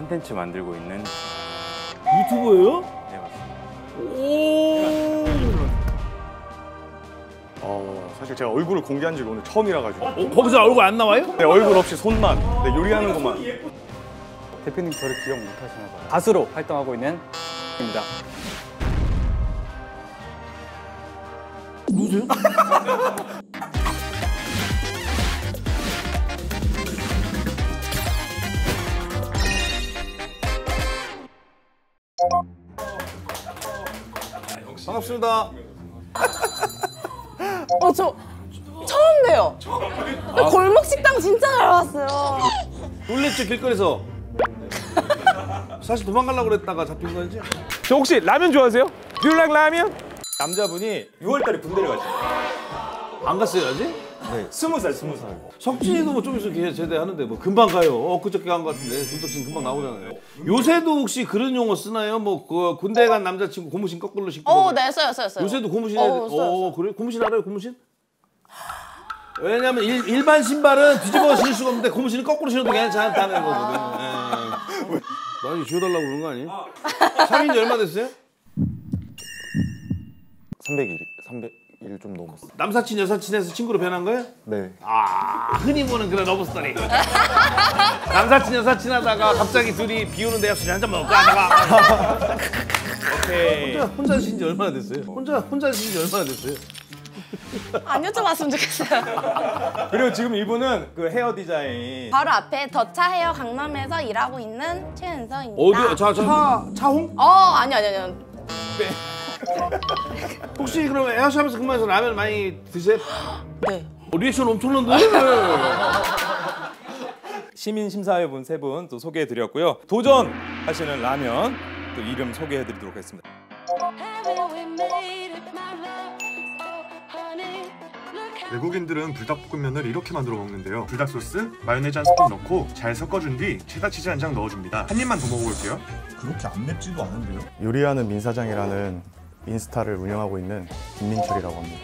컨텐츠 만들고 있는 유튜버예요? 네 맞습니다. 오. 어, 사실 제가 얼굴을 공개한 적이 오늘 처음이라 가지고. 어, 거기서 얼굴 안 나와요? 네, 얼굴 없이 손만. 네, 요리하는 것만. 대표님 저를 기억 못 하시나 봐요. 가수로 활동하고 있는 입니다. 누구세요? 반갑습니다. 어, 저 처음 봬요. 골목 식당 진짜 잘 왔어요. 놀랬죠 길거리에서. 사실 도망가려고 그랬다가 잡힌 거지? 저 혹시 라면 좋아하세요? Do you like 라면? 남자분이 6월달에 군대를 가시요 안 갔어요 아직? 스무 살, 스무 살. 석진이도 뭐 좀 있으면 걔 제대하는데 뭐 금방 가요. 어 그저께 간 것 같은데 김석진 금방 나오잖아요. 요새도 혹시 그런 용어 쓰나요? 뭐 그 군대 간 남자친구 고무신 거꾸로 신고. 어, 뭐 네, 써요, 써요, 써요. 요새도 고무신 어, 해. 써요, 써요. 어 그래? 고무신 알아요? 고무신? 왜냐면 일, 일반 신발은 뒤집어 신을 수가 없는데 고무신은 거꾸로 신어도 괜찮다는 거거든. 예. 많이 지워달라고 그러는 거 아니에요? 사귄 지 얼마 됐어요? 300일, 300 일 좀 넘었어요. 남사친 여사친에서 친구로 변한 거예요? 네. 아 흔히 보는 그런 love story 남사친 여사친 하다가 갑자기 둘이 비 오는 데에 술 한잔 먹고 하다가 오케이. 혼자 혼자 사신 지 얼마나 됐어요? 혼자 혼자 사신 지 얼마나 됐어요? 안 여쭤봤으면 좋겠어요. 그리고 지금 이분은 그 헤어 디자인. 바로 앞에 더차 헤어 강남에서 일하고 있는 최은서입니다. 어디 자차 차홍? 어, 아니, 아니, 아니. 혹시 그럼 에어샵에서 근무해서 라면 많이 드세요? 네. 어, 리액션 엄청난데? 시민 심사위원 세 분 또 소개해 드렸고요. 도전하시는 라면 또 이름 소개해 드리도록 하겠습니다. 외국인들은 불닭볶음면을 이렇게 만들어 먹는데요. 불닭 소스, 마요네즈 한 스푼 넣고 잘 섞어준 뒤 체다 치즈 한 장 넣어줍니다. 한 입만 더 먹어볼게요. 그렇게 안 맵지도 않은데요? 요리하는 민사장이라는 인스타를 운영하고 있는 김민철이라고 합니다.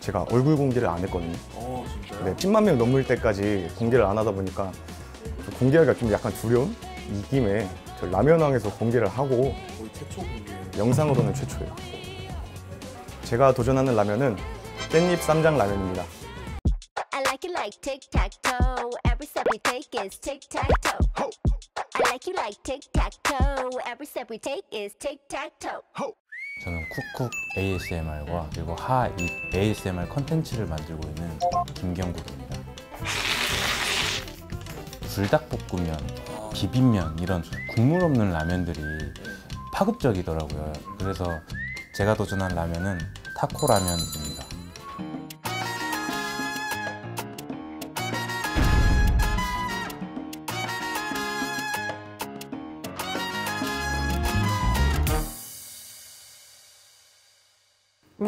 제가 얼굴 공개를 안 했거든요. 어 진짜요? 네, 10만 명 넘을 때까지 공개를 안 하다 보니까 좀 공개하기가 좀 약간 두려운 이 김에 저 라면왕에서 공개를 하고 거의 최초 공개 영상으로는 최초예요. 제가 도전하는 라면은 깻잎 쌈장 라면입니다. I like it like tic tac toe. Every step we take is tic tac toe. I like you like tic tac toe. Every step we take is tic tac toe. 저는 쿡쿡 ASMR과 그리고 하이 ASMR 컨텐츠를 만들고 있는 김경국입니다. 불닭볶음면, 비빔면 이런 국물 없는 라면들이 파급적이더라고요. 그래서 제가 도전한 라면은 타코 라면입니다.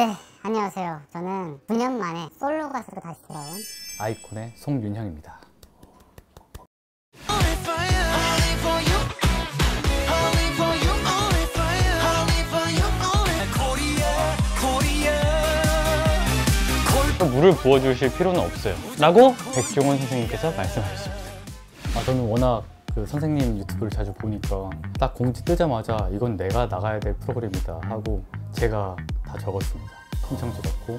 네, 안녕하세요. 저는 9년 만에 솔로 가수로 다시 돌아온 아이콘의 송윤형입니다. 물을 부어주실 필요는 없어요. 라고 백종원 선생님께서 말씀하셨습니다. 아, 저는 워낙 그 선생님 유튜브를 자주 보니까 딱 공지 뜨자마자 이건 내가 나가야 될 프로그램이다 하고 제가 다 적었습니다. 신청서 넣고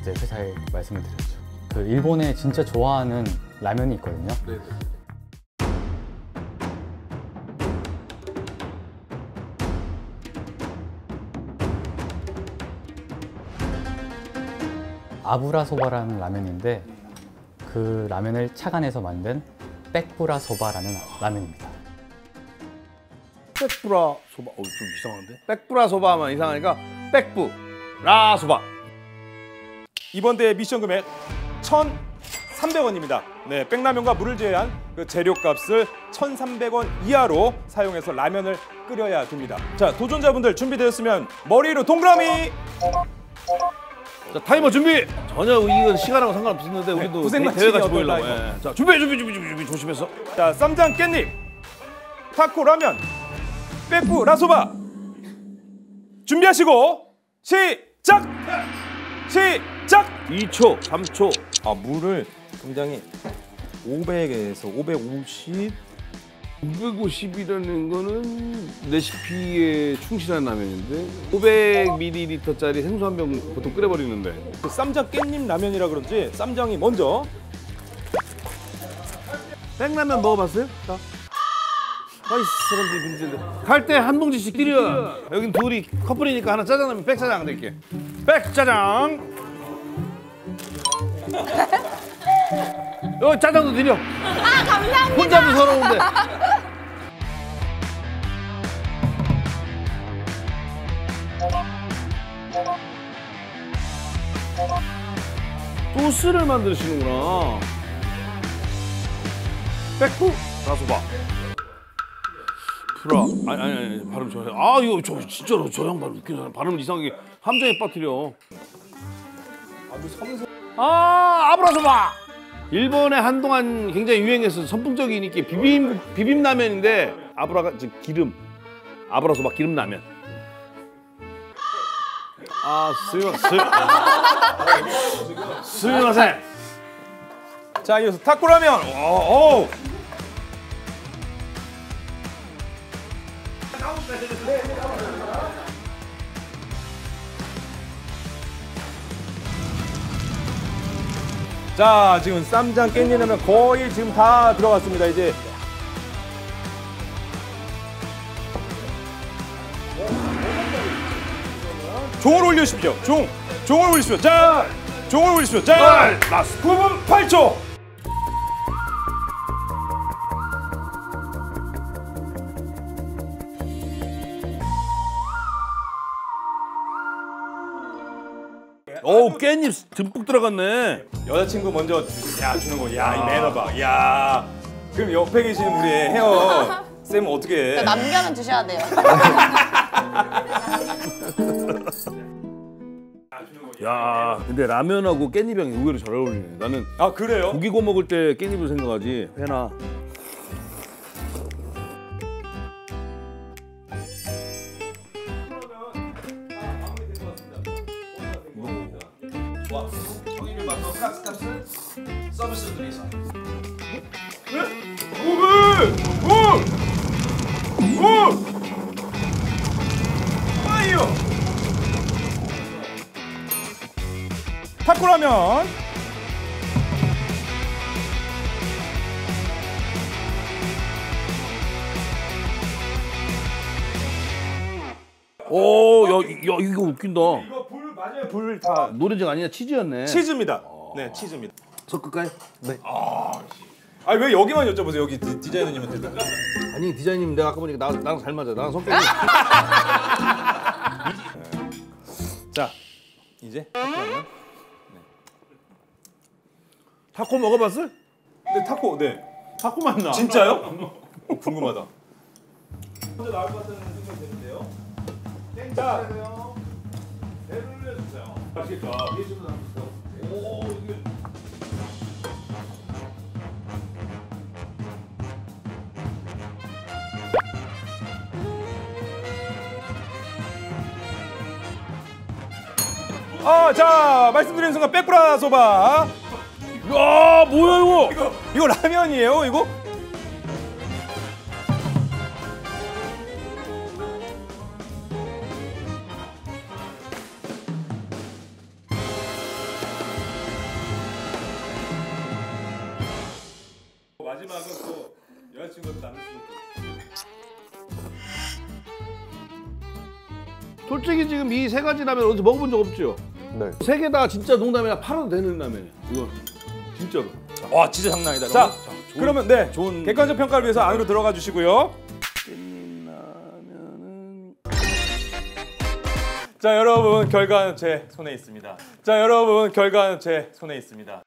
이제 회사에 말씀을 드렸죠. 그 일본에 진짜 좋아하는 라면이 있거든요. 아부라 소바라는 라면인데 그 라면을 착안해서 만든 백부라 소바라는 라면입니다. 백브라 소바 어 좀 이상한데? 백브라 소바 하면 이상하니까 백부 라 소바 이번 대회 미션 금액 1,300원입니다. 네, 백라면과 물을 제외한 그 재료값을 1,300원 이하로 사용해서 라면을 끓여야 됩니다. 자, 도전자분들 준비되었으면 머리로 동그라미. 자 타이머 준비 전혀 이건 시간하고 상관없었는데 네, 우리도 고생 대- 마치기 대회 같이 어떤 보이려고. 예. 자 준비 준비 준비 준비 준비 조심해서 자, 쌈장 깻잎, 타코 라면, 빼뿌 라소바. 준비하시고 시 작. 시작. 2초 3초 아 물을 굉장히 500에서 550 950이라는 거는 레시피에 충실한 라면인데 500ml짜리 생수 한 병 보통 끓여버리는데 그 쌈장 깻잎 라면이라 그런지 쌈장이 먼저 백라면 먹어봤어요? 자. 아이 사람들이 문제인데 갈때 한 봉지씩 드려. 여긴 둘이 커플이니까 하나 짜장라면 백짜장 드릴게. 백짜장. 여기 짜장도 드려. 아 감사합니다. 혼자도 서러운데. 소스를 만드시는구나. 백부 가소바 프라 아니 아니 아니 발음 좋아요. 아 이거 저 진짜로 저 형 발음 웃기잖아 발음을 이상하게 함정에 빠뜨려. 아 아브라소바 일본에 한동안 굉장히 유행해서 선풍적인 인기 비빔 비빔라면인데 아브라가 즉 기름. 아브라소바 기름라면. 아 스미마 스 스미마세. 자 이어서 타코라면. 오, 오. 자 지금 쌈장 깻잎라면 거의 지금 다 들어갔습니다. 이제 종을 올리십시오. 종 종을 올리십시오. 자 종을 올리십시오. 자 last 9분 8초 깻잎 듬뿍 들어갔네 여자친구 먼저 야 주는 거. 야이 매너 봐. 야 그럼 옆에 계시는 우리 헤어 쌤 어떻게 해? 남겨는 주셔야 돼요. 야 근데 라면하고 깻잎이랑 의외로 잘 어울리네 나는 아 그래요? 고기 구워 먹을 때 깻잎을 생각하지 회나 파이어. 타코라면. 오 야 야, 이거 웃긴다 이거 불 맞아요. 불 다. 노른자가 아니라 치즈였네 치즈입니다. 네 치즈입니다. 섞을까요? 네아왜 여기만 여쭤보세요 여기 디, 디자이너님한테. 아니 디자인님 내가 아까 보니까 나, 나랑 잘 맞아 나랑 성격이 자 이제 타코라면. 타코 먹어봤어? 네 타코 네. 타코 맛나 진짜요? 어, 궁금하다. 먼저 나올 것 같다는 생각이 드는데요. 자, 배를 올려주세요. 맛있겠다. 오, 이게 아, 자, 말씀드리는 순간 빼꾸라 소바. 야 뭐야 이거 이거 이거 라면이에요, 이거? 가지 라면 어디서 먹어본 적 없죠? 네. 세 개 다 진짜 농담이라 팔아도 되는 라면이야 이건 진짜로 와, 진짜 장난 아니다. 자, 그러면 네, 좋은- 객관적 평가를 위해서 안으로 들어가 주시고요. 자, 여러분 결과는 제 손에 있습니다. 자, 여러분 결과는 제 손에 있습니다.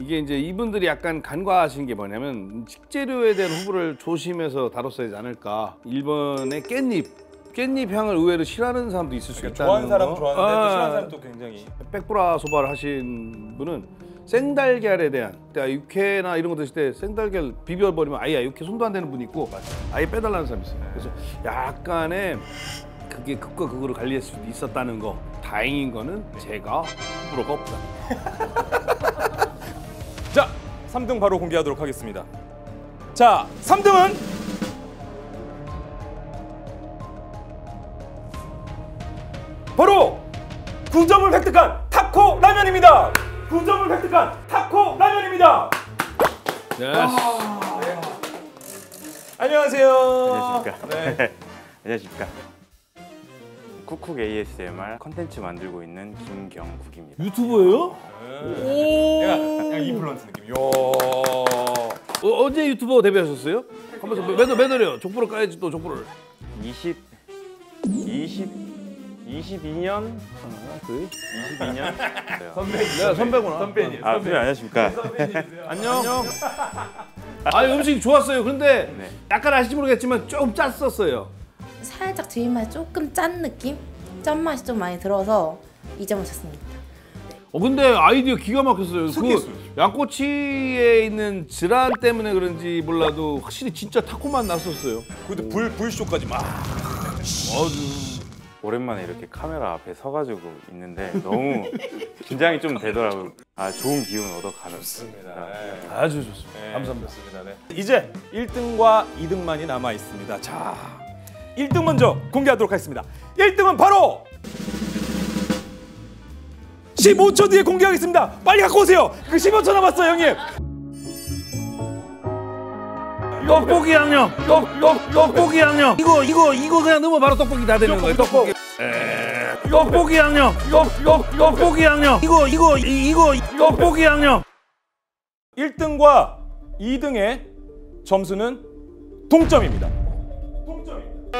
이게 이제 이분들이 약간 간과하신 게 뭐냐면 식재료에 대한 후보를 조심해서 다뤘어야 하지 않을까. 1번의 깻잎. 깻잎 향을 의외로 싫어하는 사람도 있을 수 있다는 좋아하는 사람 거. 좋아하는데 또 아, 싫어하는 사람도 굉장히 백브라 소바를 하신 분은 생달걀에 대한 그러니까 육회나 이런 거 드실 때 생달걀 비벼버리면 아예 육회 손도 안 대는 분이 있고 아예 빼달라는 사람이 있어요. 그래서 약간의 그게 극과 극으로 갈릴 수도 있었다는 거. 다행인 거는 제가 호불호가 없다. 자, 3등 바로 공개하도록 하겠습니다. 자, 3등은 바로 9점을 획득한 타코 라면입니다. 9점을 획득한 타코 라면입니다. 네. 안녕하세요. 안녕하십니까. 네. 안녕하십니까. 쿡쿡 ASMR 컨텐츠 만들고 있는 김경국입니다. 유튜버예요? 약간, 약간 인플루언스 느낌. 요. 어, 언제 유튜버 데뷔하셨어요? 한번 매달 매달요. 족보를 까야지 또 족보를. 20 20 22년 그 22년 내가 선배구나. 선배님. 아 선배 안녕하십니까. 안녕. 아 음식 좋았어요. 그런데 네. 약간 아실지 모르겠지만 좀 짰었어요. 살짝 뒷맛이 조금 짠 느낌? 짠맛이 좀 많이 들어서 이 점을 쳤습니다. 어 근데 아이디어 기가 막혔어요. 그 양꼬치에 있는 질환 때문에 그런지 몰라도 확실히 진짜 타코맛 났었어요. 그것도 불 불쇼까지 막. 오랜만에 이렇게 카메라 앞에 서가지고 있는데 너무 긴장이 좀 되더라고요. 아 좋은 기운 얻어 가졌습니다. 아주 좋습니다. 네, 감사합니다. 좋습니다. 네. 이제 1등과 2등만이 남아 있습니다. 자, 1등 먼저 공개하도록 하겠습니다. 1등은 바로 15초 뒤에 공개하겠습니다. 빨리 갖고 오세요. 그 15초 남았어요, 형님. 떡볶이 양념. 떡떡 떡볶이 양념. 이거 이거 이거 그냥 넣으면 바로 떡볶이 다 되는 거예요. 떡볶이. 에, 떡볶이 양념. 떡떡 떡볶이 양념. 이거 이거 이- 이거 떡볶이 양념. 1등과 2등의 점수는 동점입니다. 동점입니다.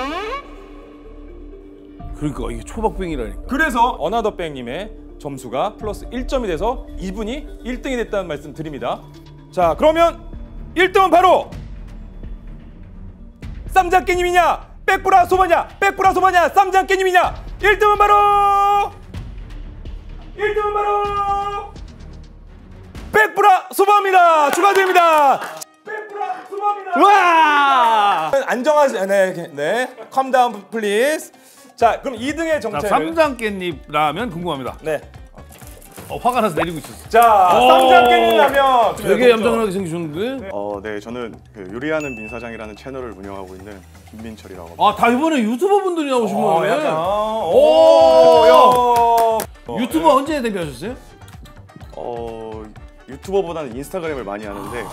그러니까 이게 초박빙이라니까. 그래서 어나더뱅님의 점수가 플러스 1점이 돼서 이분이 1등이 됐다는 말씀 드립니다. 자, 그러면 1등은 바로 쌈장깨님이냐, 빼꾸라 소바냐, 빼꾸라 소바냐, 쌈장깨님이냐. 1등은 바로 1등은 바로 빼꾸라 소바입니다. 축하드립니다. 빼꾸라 소바입니다. 와! 안정하시, 네, 네, calm down please. 자, 그럼 2등의 자, 정체를 쌈장깻잎 라면 궁금합니다. 네. 어, 화가 나서 내리고 있었어. 자, 오! 쌈장깻잎 라면. 되게 얌전하게 생기셨는데? 어, 네, 저는 그 요리하는 민사장이라는 채널을 운영하고 있는 김민철이라고 합니다. 아, 다 이번에 유튜버 분들이 나오신 어, 거예요? 약간. 오, 오, 유튜버 언제 데뷔하셨어요? 어, 유튜버보다는 인스타그램을 많이 하는데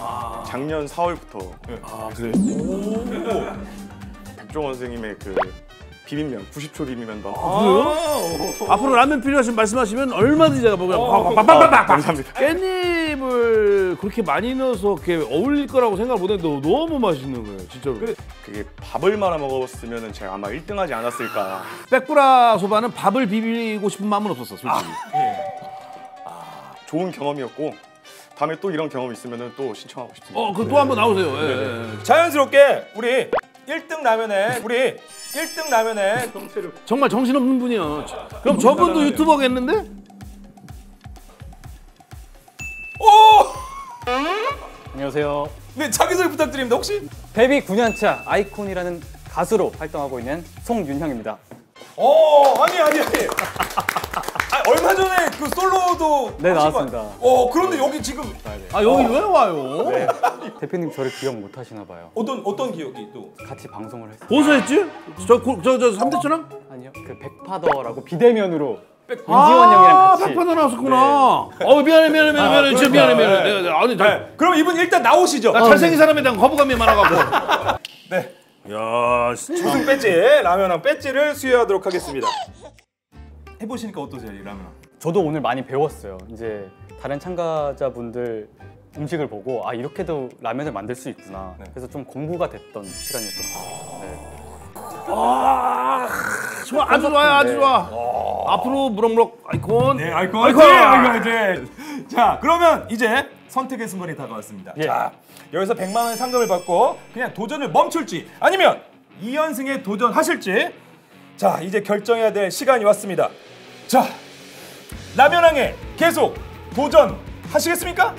작년 4월부터 아, 그래요? 박종원 선생님의 그 비빔면 90초 비빔면도 아, 그래요? 앞으로 라면 필요하시면 말씀하시면 얼마든지 제가 뭐 그냥 빡빡빡빡 감사합니다. 깻잎을 그렇게 많이 넣어서 이렇게 어울릴 거라고 생각 못 했는데 너무 맛있는 거예요, 진짜로. 그게 밥을 말아 먹었으면 제가 아마 1등 하지 않았을까. 백브라 소바는 밥을 비비고 싶은 마음은 없었어, 솔직히. 좋은 경험이었고 다음에 또 이런 경험 있으면 또 신청하고 싶습니다. 어, 그 또 한번 나오세요. 예, 예. 자연스럽게 우리 1등 라면에 우리 1등 라면에 정말 정신없는 분이야. 그럼 저분도 유튜버겠는데? 오! 안녕하세요. 네, 자기소개 부탁드립니다. 혹시 데뷔 9년차 아이콘이라는 가수로 활동하고 있는 송윤형입니다. 어, 아니 아니 아니. 아, 얼마 전에 그 솔로도 네, 나왔습니다. 어, 그런데 여기 지금 아, 여기 왜 와요? 대표님 저를 기억 못 하시나 봐요. 어떤 어떤 기억이 또 같이 방송을 했어요. 어디서 했지? 저, 고- 저, 저, 삼대천왕? 아니요. 그 백파더라고 비대면으로 아, 윤지원 형이랑 같이 백파도 나왔었구나. 어, 미안해, 미안해, 미안해, 미안해. 진짜 미안해, 미안해. 내가, 내가, 아니, 나, 네. 그럼 이분 일단 나오시죠. 나 잘생긴 사람에 대한 거부감이 많아갖고. 네. 야. 우승 배지 라면왕 배지를 수여하도록 하겠습니다. 해보시니까 어떠세요, 이 라면? 저도 오늘 많이 배웠어요. 이제 다른 참가자분들 음식을 보고 아 이렇게도 라면을 만들 수 있구나. 네. 그래서 좀 공부가 됐던 시간이었던 것 같아요. 네. 아, 좋아, 아주 좋아요, 아주 네. 좋아. 앞으로 무럭무럭 아이콘. 네, 아이콘 아이콘! 아이콘 아이콘. 자, 그러면 이제 선택의 순간이 다가왔습니다. 예. 자, 여기서 100만 원의 상금을 받고 그냥 도전을 멈출지 아니면 2연승에 도전하실지 자, 이제 결정해야 될 시간이 왔습니다. 자, 라면왕에 계속 도전하시겠습니까?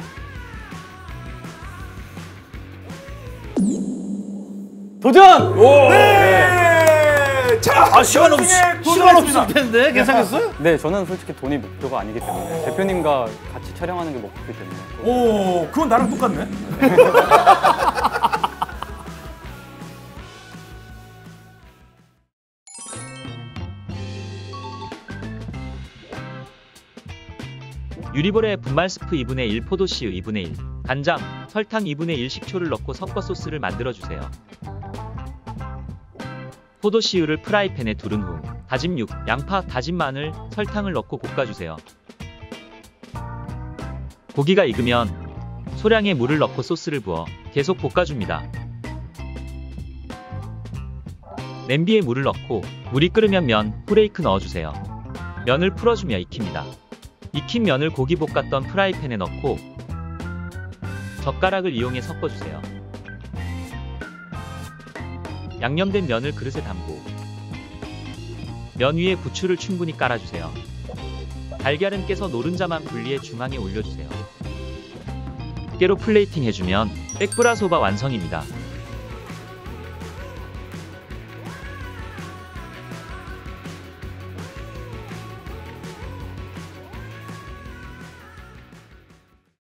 도전! 네! 자, 아, 시간 없, 시간. 없을 텐데. 괜찮겠어요? 네, 저는 솔직히 돈이 목표가 아니기 때문에 대표님과 같이 촬영하는 게 목표이기 때문에 오, 그건 나랑 똑같네. 유리볼에 분말 스프 2분의 1 포도씨유 2분의 1 간장, 설탕 2분의 1 식초를 넣고 섞어 소스를 만들어 주세요. 포도씨유를 프라이팬에 두른 후 다진 육, 양파, 다진 마늘, 설탕을 넣고 볶아주세요. 고기가 익으면 소량의 물을 넣고 소스를 부어 계속 볶아줍니다. 냄비에 물을 넣고 물이 끓으면 면, 후레이크 넣어주세요. 면을 풀어주며 익힙니다. 익힌 면을 고기 볶았던 프라이팬에 넣고 젓가락을 이용해 섞어주세요. 양념된 면을 그릇에 담고 면 위에 부추를 충분히 깔아주세요. 달걀은 깨서 노른자만 분리해 중앙에 올려주세요. 깨로 플레이팅 해주면 백브라 소바 완성입니다.